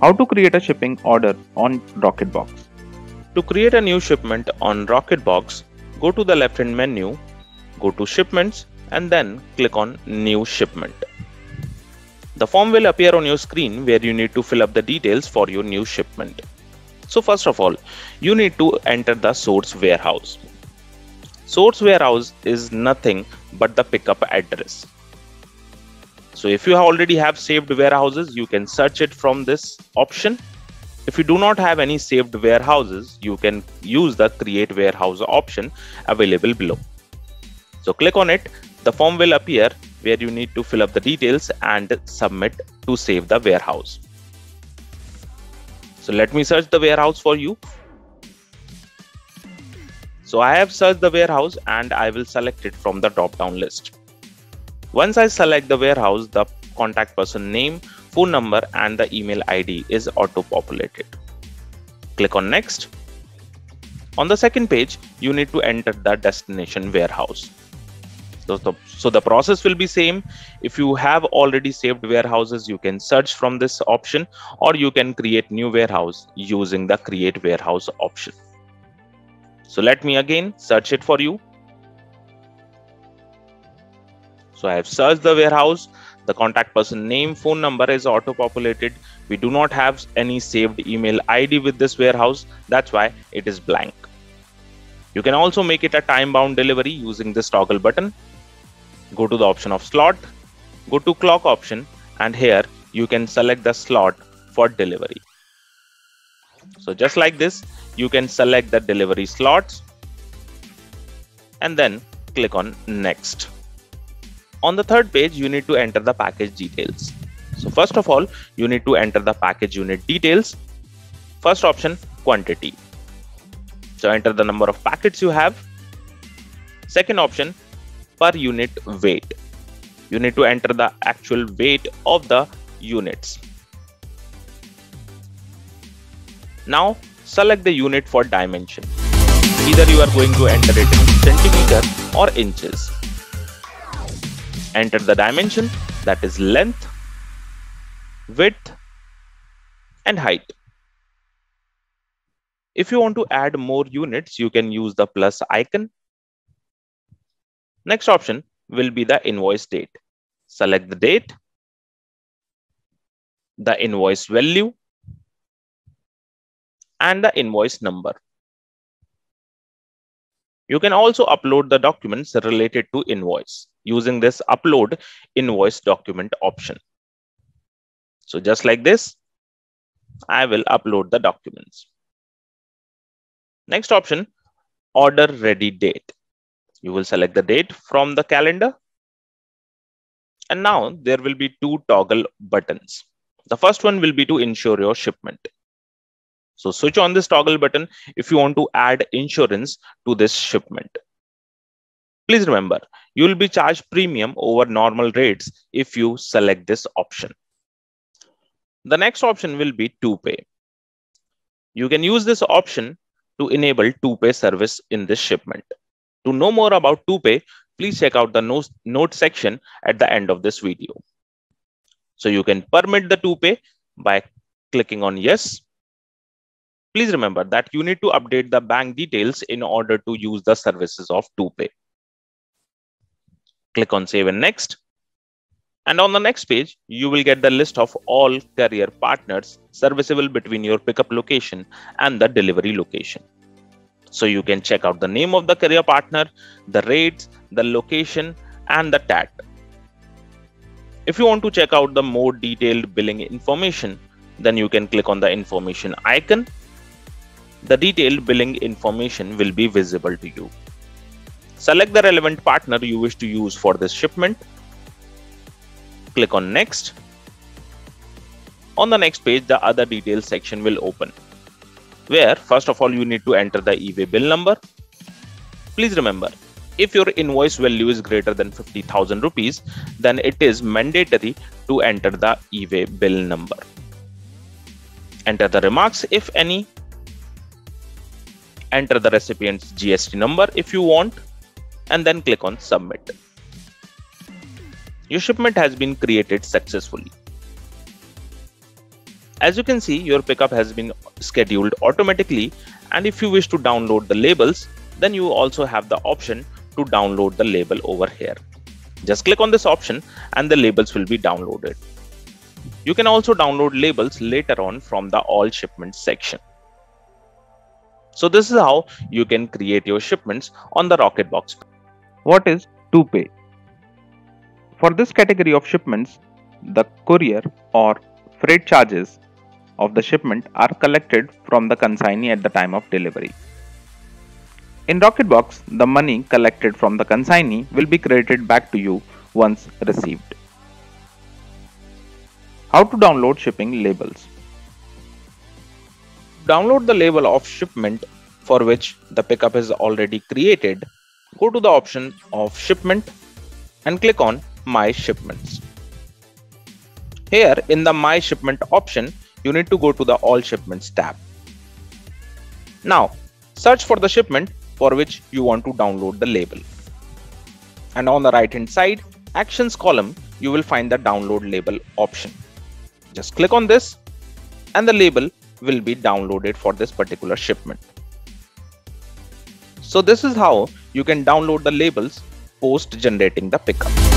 How to create a shipping order on Rocketbox. To create a new shipment on Rocketbox, go to the left hand menu, go to Shipments and then click on New Shipment. The form will appear on your screen where you need to fill up the details for your new shipment. So first of all, you need to enter the source warehouse. Source warehouse is nothing but the pickup address. So if you already have saved warehouses, you can search it from this option. If you do not have any saved warehouses, you can use the create warehouse option available below. So click on it. The form will appear where you need to fill up the details and submit to save the warehouse. So let me search the warehouse for you. So I have searched the warehouse and I will select it from the drop down list. Once I select the warehouse, the contact person name, phone number and the email ID is auto populated. Click on next. On the second page, you need to enter the destination warehouse. So the, so the process will be same. If you have already saved warehouses, you can search from this option or you can create new warehouse using the create warehouse option. So let me again search it for you. So I have searched the warehouse. The contact person name, phone number is auto populated. We do not have any saved email ID with this warehouse. That's why it is blank. You can also make it a time bound delivery using this toggle button. Go to the option of slot, go to clock option, and here you can select the slot for delivery. So just like this, you can select the delivery slots and then click on next. On the third page, you need to enter the package details. So first of all, you need to enter the package unit details. First option, quantity. So enter the number of packets you have. Second option, per unit weight. You need to enter the actual weight of the units. Now select the unit for dimension. Either you are going to enter it in centimeter or inches. Enter the dimension that is length, width and height. If you want to add more units, you can use the plus icon. Next option will be the invoice date. Select the date, the invoice value, and the invoice number. You can also upload the documents related to invoice using this upload invoice document option. So just like this, I will upload the documents. Next option, order ready date. You will select the date from the calendar. And now there will be two toggle buttons. The first one will be to insure your shipment. So switch on this toggle button if you want to add insurance to this shipment. Please remember, you will be charged premium over normal rates if you select this option. The next option will be to-pay. You can use this option to enable to-pay service in this shipment. To know more about to-pay, please check out the note section at the end of this video. So you can permit the to-pay by clicking on yes Please remember that you need to update the bank details in order to use the services of ToPay. Click on Save and Next. And on the next page, you will get the list of all carrier partners serviceable between your pickup location and the delivery location. So you can check out the name of the carrier partner, the rates, the location, and the TAT. If you want to check out the more detailed billing information, then you can click on the information icon the detailed billing information will be visible to you. Select the relevant partner you wish to use for this shipment. Click on Next. On the next page, the other details section will open, where first of all, you need to enter the e-way bill number. Please remember, if your invoice value is greater than 50,000 rupees, then it is mandatory to enter the e-way bill number. Enter the remarks, if any, enter the recipient's GST number if you want. and then click on submit. Your shipment has been created successfully. As you can see, your pickup has been scheduled automatically and if you wish to download the labels, then you also have the option to download the label over here. Just click on this option and the labels will be downloaded. You can also download labels later on from the all shipments section. So this is how you can create your shipments on the Rocketbox. What is to pay? For this category of shipments, the courier or freight charges of the shipment are collected from the consignee at the time of delivery. In Rocketbox, the money collected from the consignee will be credited back to you once received. How to download shipping labels? Download the label of shipment for which the pickup is already created. Go to the option of shipment and click on My Shipments. Here in the My Shipment option, you need to go to the All Shipments tab. Now, search for the shipment for which you want to download the label. And on the right hand side, Actions column, you will find the Download Label option. Just click on this and the label will be downloaded for this particular shipment. So this is how you can download the labels post generating the pickup.